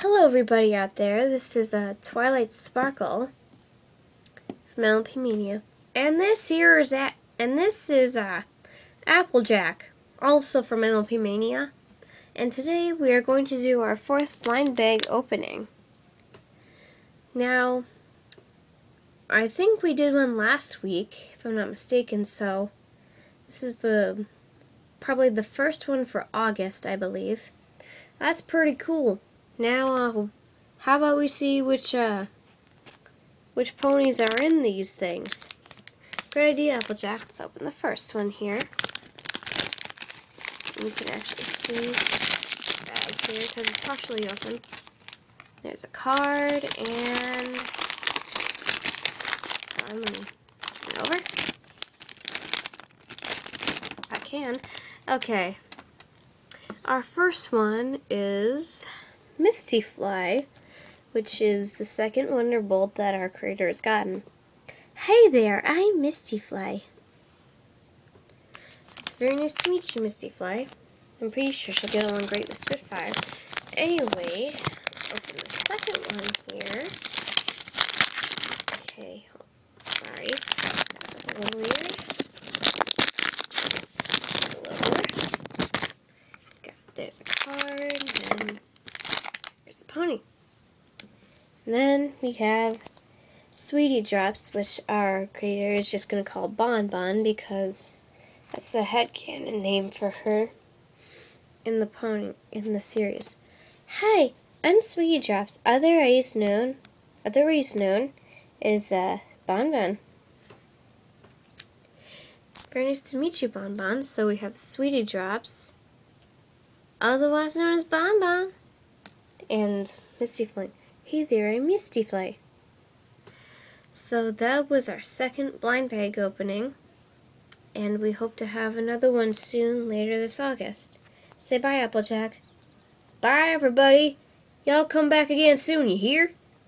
Hello everybody out there, this is uh, Twilight Sparkle from MLP Mane-ia. And this here is a and this is uh, Applejack, also from MLP Mane-ia. And today we are going to do our fourth blind bag opening. Now, I think we did one last week, if I'm not mistaken, so this is the probably the first one for August, I believe. That's pretty cool. Now, uh, how about we see which uh, which ponies are in these things? Great idea, Applejack. Let's open the first one here. You can actually see the bag here because it's partially open. There's a card and I'm gonna turn it over. I can. Okay. Our first one is Misty Fly, which is the second Wonderbolt that our creator has gotten. Hey there, I'm Misty Fly. It's very nice to meet you, Misty Fly. I'm pretty sure she'll get along great with Spitfire. Anyway, let's open the second one here. Okay, sorry. That was a little weird. There's a card, and And then we have Sweetie Drops, which our creator is just going to call Bon Bon because that's the headcanon name for her in the pony in the series. Hi, I'm Sweetie Drops. Otherwise known, otherwise known, is uh, Bon Bon. Very nice to meet you, Bon Bon. So we have Sweetie Drops, otherwise known as Bon Bon, and Misty. Hey there, I'm Misty. So that was our second blind bag opening, and we hope to have another one soon later this August. Say bye, Applejack. Bye, everybody. Y'all come back again soon, you hear?